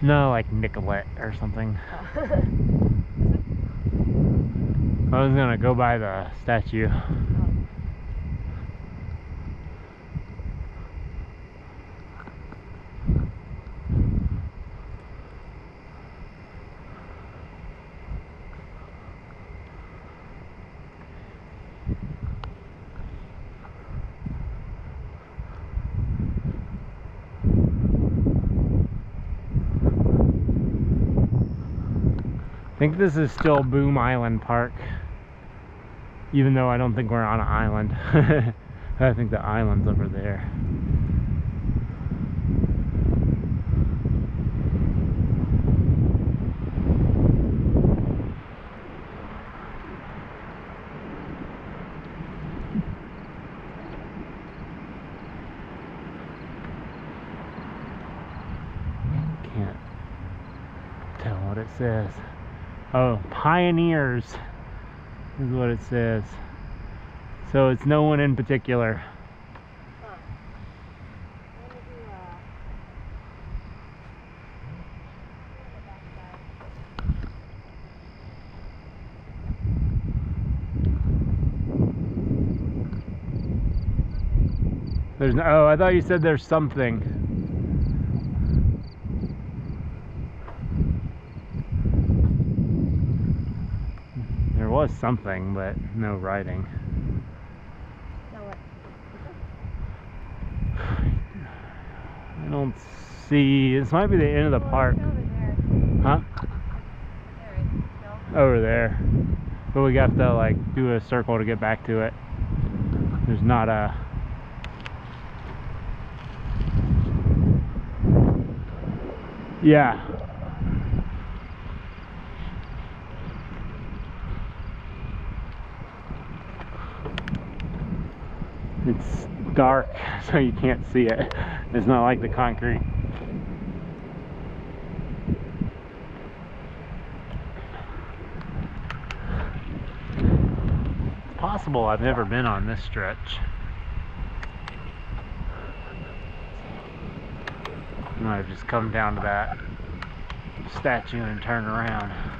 No, like Nicollet or something. Oh. I was gonna go by the statue. I this is still Boom Island Park. Even though I don't think we're on an island. I think the island's over there. Can't tell what it says. Oh, pioneers is what it says. So it's no one in particular. There's no, oh, I thought you said there's something. There was something, but no writing. I don't see. This might be the end of the park. it's over there. Huh? Over there. But we have to like do a circle to get back to it. There's not a. Yeah. It's dark, so you can't see it. It's not like the concrete. It's possible I've never been on this stretch. I might have just come down to that statue and turn around.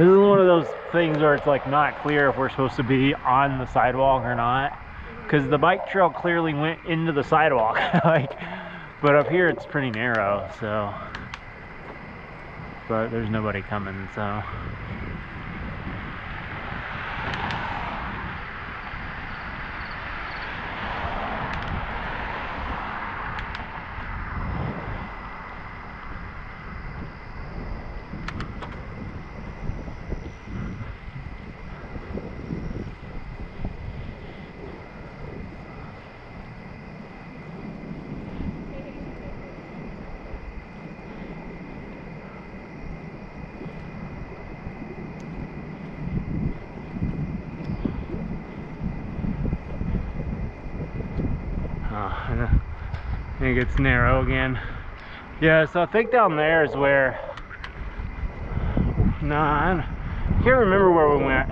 This is one of those things where it's like not clear if we're supposed to be on the sidewalk or not. Because the bike trail clearly went into the sidewalk. like, but up here it's pretty narrow, so. But there's nobody coming, so. Oh, I think it's narrow again. Yeah, so I think down there is where. Nah, I can't remember where we went.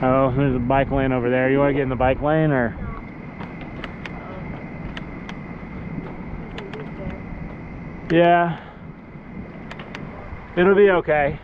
Oh, there's a bike lane over there. You want to get in the bike lane or? Yeah. It'll be okay.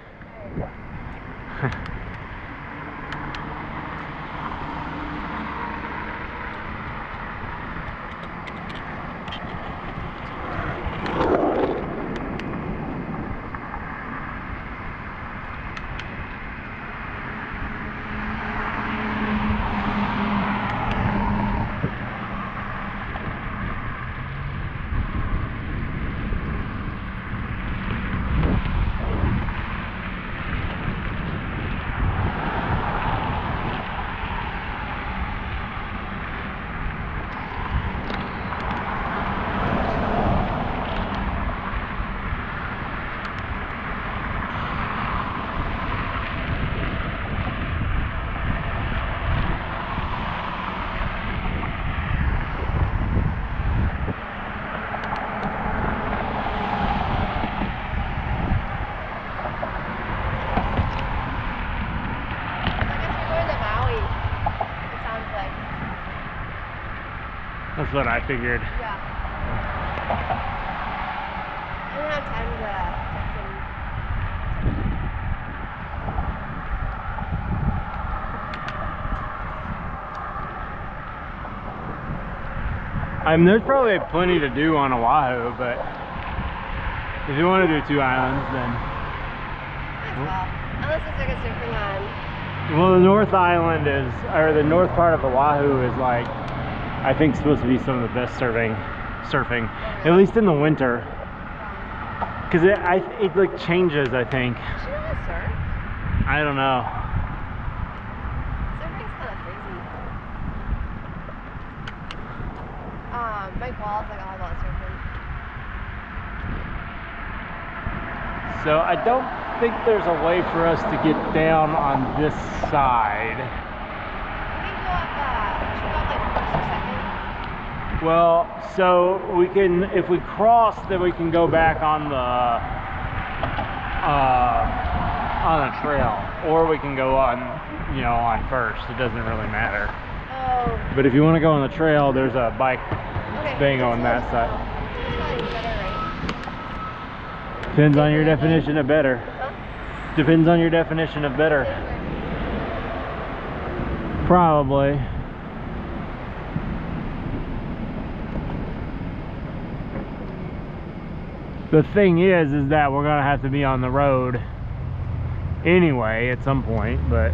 What I figured. Yeah. I didn't have time to. Uh, I mean, there's probably plenty to do on Oahu, but if you want to do two islands, then Might as well. Unless it's like a surfing on. well, the North Island is, or the north part of Oahu is like, I think supposed to be some of the best surfing, surfing, at least in the winter, because it, I, it like changes. I think. I don't know. Surfing's kind of crazy. Um, Mike Wall's like all about surfing. So I don't think there's a way for us to get down on this side. We can go up, uh, should we go up like first or second? Well, so we can, if we cross, then we can go back on the, uh, on a trail, or we can go on, you know, on first. It doesn't really matter. Oh, But if you want to go on the trail, there's a bike okay. thing on that side. slow. It's probably better, right? Depends on your definition of better. Huh? Depends on your definition of better. Probably. The thing is, is that we're gonna have to be on the road anyway at some point, but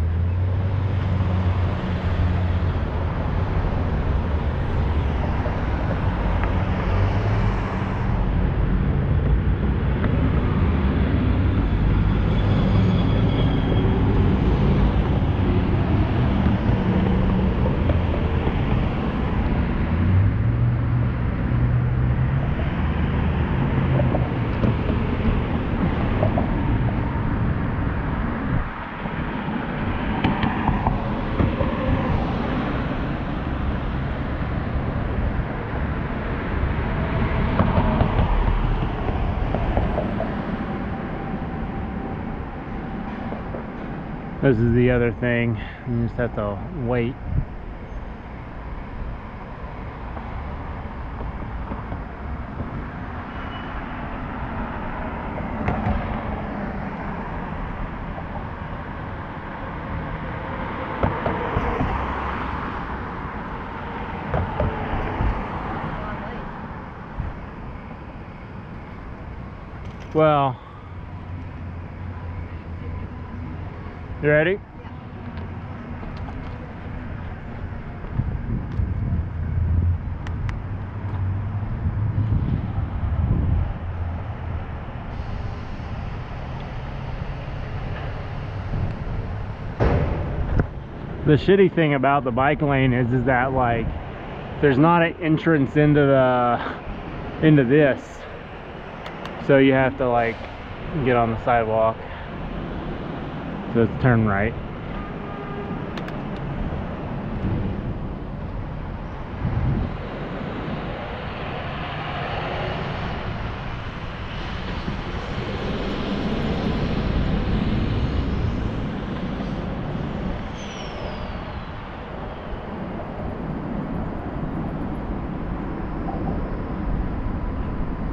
this is the other thing. You just have to wait. Well, you ready? The shitty thing about the bike lane is is that like there's not an entrance into the into this. So you have to like get on the sidewalk. It's turn right.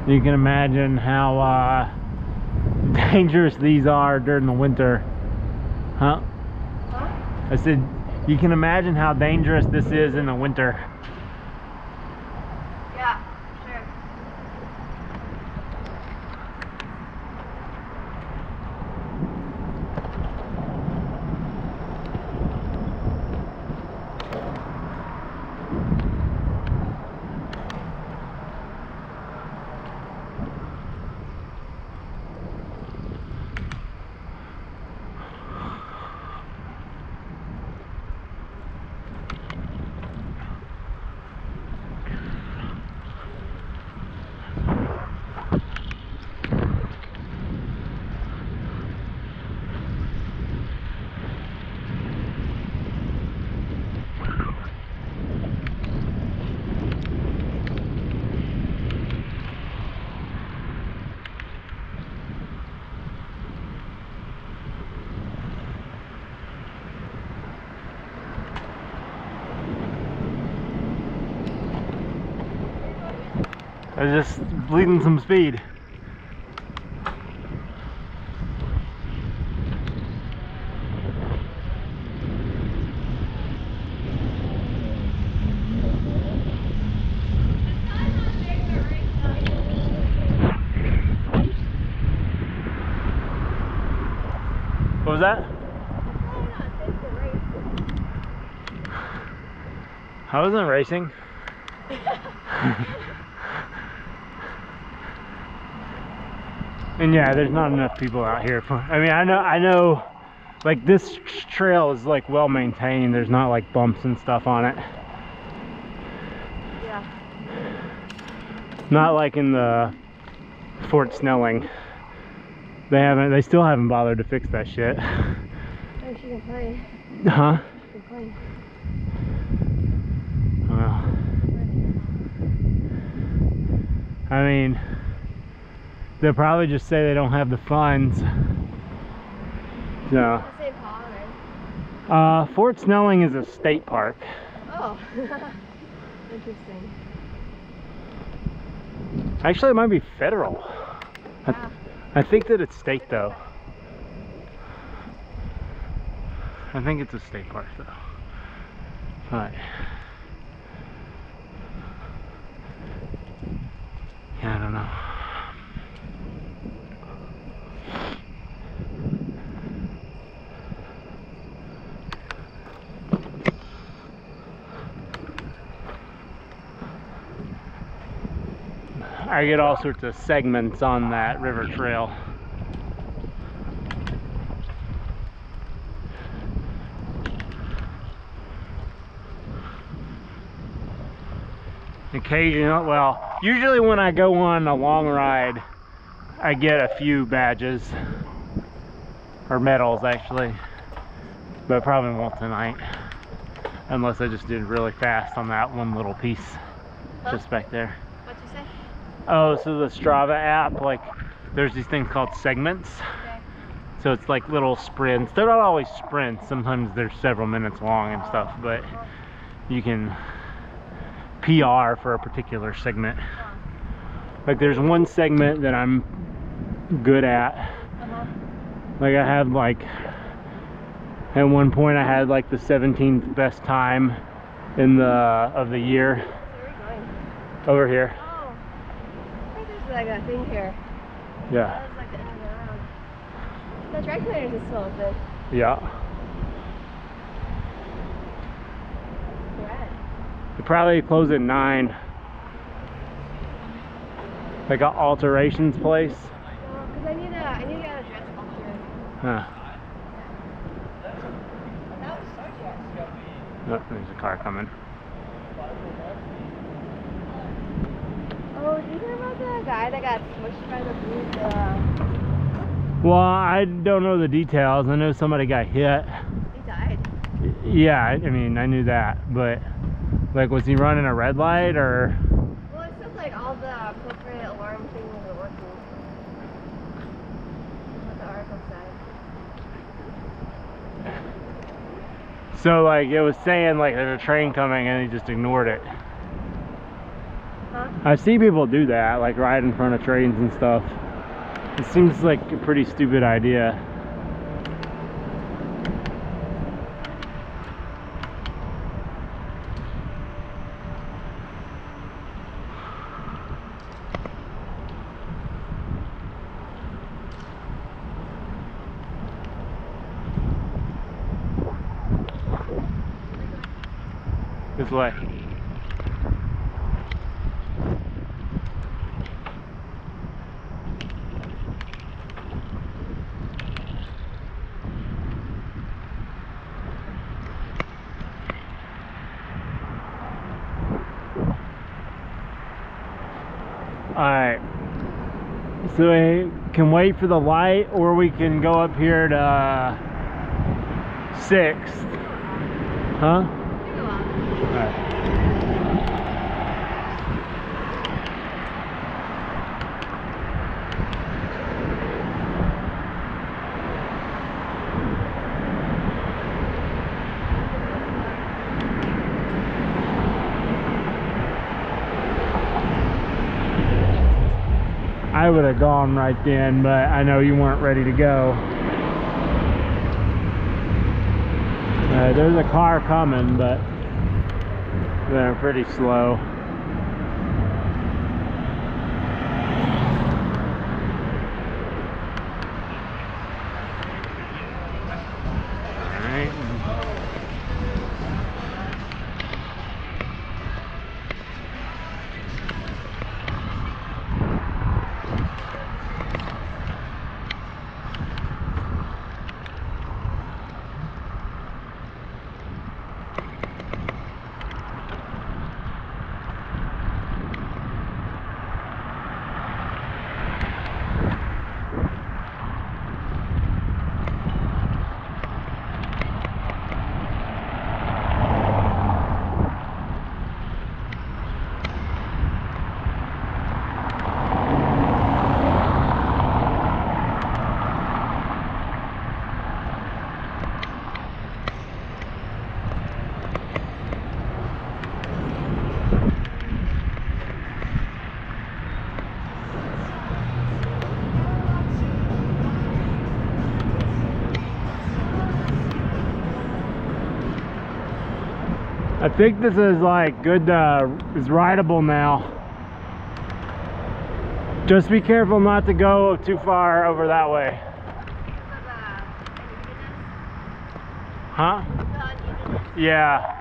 You can imagine how uh, dangerous these are during the winter. Huh? Huh? I said, you can imagine how dangerous this is in the winter. I was just bleeding some speed. What was that? I wasn't racing. and yeah, there's not enough people out here for. I mean, I know, I know, like this trail is like well maintained. There's not like bumps and stuff on it. Yeah. Not like in the Fort Snelling. They haven't. They still haven't bothered to fix that shit. Oh, she can play. Huh? She can play. Well, I mean, they'll probably just say they don't have the funds. So, Let's say Paul, right? uh, Fort Snelling is a state park. Oh. Interesting. Actually, it might be federal. I, Wow. I think that it's state though. I think it's a state park though. But yeah, I don't know. I get all sorts of segments on that river trail. Occasionally, well, usually when I go on a long ride, I get a few badges or medals actually, but probably won't tonight unless I just did really fast on that one little piece Huh? just back there. What'd you say? Oh, so the Strava app, like, there's these things called segments. Okay. So it's like little sprints. They're not always sprints. Sometimes they're several minutes long and stuff, but you can PR for a particular segment. Like there's one segment that I'm good at. Uh-huh. Like I had like at one point I had like the 17th best time in the of the year where are you going? over here. I like a thing here. Yeah. That was like the end of the dry cleaners is still open. Yeah. Red. They probably close at nine. Like an alterations place. Because I need a, I need to get a dress. Huh. Oh, there's a car coming. Oh, did you hear about the guy that got smushed by the blue? Uh, Well, I don't know the details. I know somebody got hit. he died. Yeah, I mean, I knew that, but like, was he running a red light or? Well, it said like all the appropriate alarm things were working. What the article said. So like, it was saying like there's a train coming and he just ignored it. I see people do that, like ride in front of trains and stuff. It seems like a pretty stupid idea. This way. So we can wait for the light or we can go up here to uh, 6th. Huh? I would have gone right then, but I know you weren't ready to go. Uh, there's a car coming, but they're pretty slow. I think this is like good, uh, is rideable now. Just be careful not to go too far over that way. Huh? Yeah.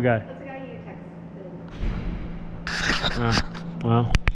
Guy?